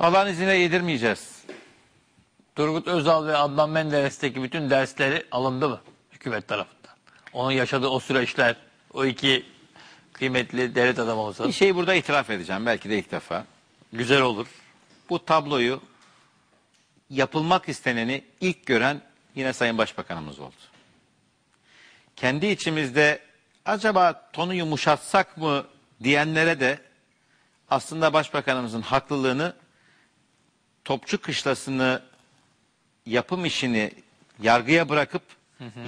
Allah'ın izniyle yedirmeyeceğiz. Turgut Özal ve Adnan Menderes'teki bütün dersleri alındı mı hükümet tarafından? Onun yaşadığı o süreçler, o iki kıymetli devlet adamı olsa Bir şey burada itiraf edeceğim belki de ilk defa. güzel olur. Bu tabloyu yapılmak isteneni ilk gören yine Sayın Başbakanımız oldu. Kendi içimizde acaba tonu yumuşatsak mı diyenlere de aslında Başbakanımızın haklılığını Topçu Kışlası'nı yapım işini yargıya bırakıp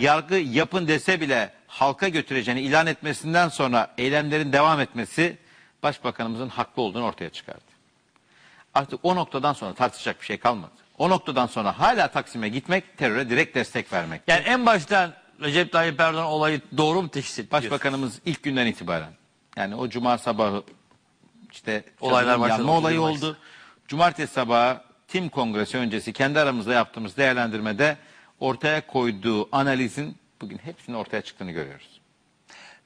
yargı yapın dese bile halka götüreceğini ilan etmesinden sonra eylemlerin devam etmesi Başbakanımızın haklı olduğunu ortaya çıkardı. Artık o noktadan sonra tartışacak bir şey kalmadı. O noktadan sonra hala Taksim'e gitmek teröre direkt destek vermek. Yani en baştan Recep Tayyip Erdoğan olayı doğru mu teşhis etti? diyorsun? Başbakanımız ilk günden itibaren yani o cuma sabahı işte Olaylar yanma olayı 31 Mayıs. oldu. Cumartesi sabahı tim kongresi öncesi kendi aramızda yaptığımız değerlendirmede ortaya koyduğu analizin bugün hepsinin ortaya çıktığını görüyoruz.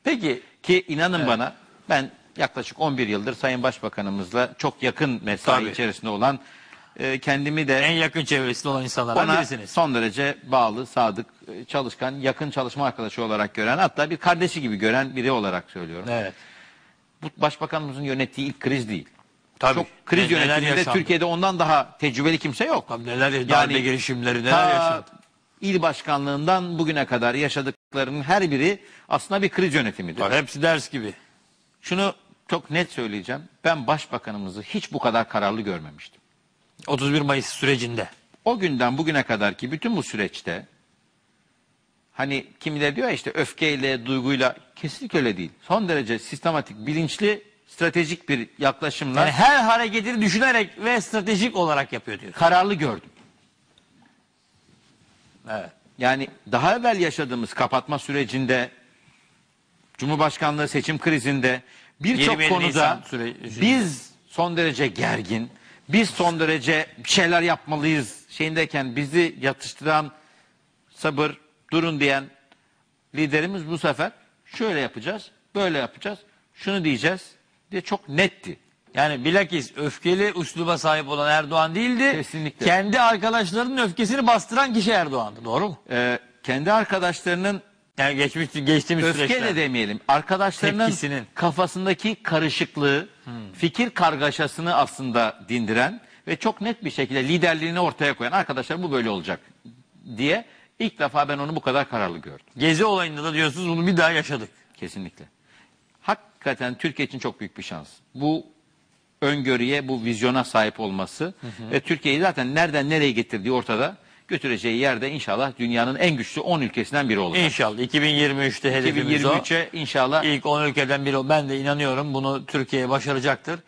Peki Ki inanın bana ben yaklaşık 11 yıldır Sayın Başbakanımızla çok yakın mesai Tabii. içerisinde olan e, kendimi de en yakın çevresinde olan insanlardan birisiniz. son derece bağlı, sadık, e, çalışkan, yakın çalışma arkadaşı olarak gören hatta bir kardeşi gibi gören biri olarak söylüyorum. Evet. Bu başbakanımızın yönettiği ilk kriz değil. Tabii. Çok kriz Ne- neler yönetiminde yaşandı? Türkiye'de ondan daha tecrübeli kimse yok. Tabii neler Yani darbe girişimleri neler Ta yaşandı. il başkanlığından bugüne kadar yaşadıklarının her biri aslında bir kriz yönetimidir. Hepsi ders gibi. Şunu çok net söyleyeceğim. Ben başbakanımızı hiç bu kadar kararlı görmemiştim. 31 Mayıs sürecinde. O günden bugüne kadar ki bütün bu süreçte hani kimileri diyor ya işte öfkeyle, duyguyla kesinlikle öyle değil. Son derece sistematik, bilinçli, stratejik bir yaklaşımla Yani her hareketini düşünerek ve stratejik olarak yapıyor diyor. kararlı gördüm. Evet. Yani daha evvel yaşadığımız kapatma sürecinde, Cumhurbaşkanlığı seçim krizinde birçok 27 konuda Nisan süreci- biz son derece gergin, biz son derece bir şeyler yapmalıyız şeyindeyken bizi yatıştıran sabır, durun diyen liderimiz bu sefer şöyle yapacağız, böyle yapacağız, şunu diyeceğiz diye çok netti. Yani bilakis öfkeli üsluba sahip olan Erdoğan değildi. Kesinlikle. Kendi arkadaşlarının öfkesini bastıran kişi Erdoğan'dı. Doğru mu? Ee, kendi arkadaşlarının Yani geçmiş geçtiğimiz öfke süreçler. de demeyelim. Arkadaşlarının Tepkisinin. kafasındaki karışıklığı, fikir kargaşasını aslında dindiren ve çok net bir şekilde liderliğini ortaya koyan arkadaşlar bu böyle olacak diye ilk defa ben onu bu kadar kararlı gördüm. Gezi olayında da diyorsunuz bunu bir daha yaşadık. Kesinlikle. Hakikaten Türkiye için çok büyük bir şans. Bu öngörüye, bu vizyona sahip olması ve Türkiye'yi zaten nereden nereye getirdiği ortada. Götüreceği yerde inşallah dünyanın en güçlü 10 ülkesinden biri olacak. İnşallah 2023'te hedefimiz o. 2023'e inşallah İlk 10 ülkeden biri o. Ben de inanıyorum bunu Türkiye başaracaktır.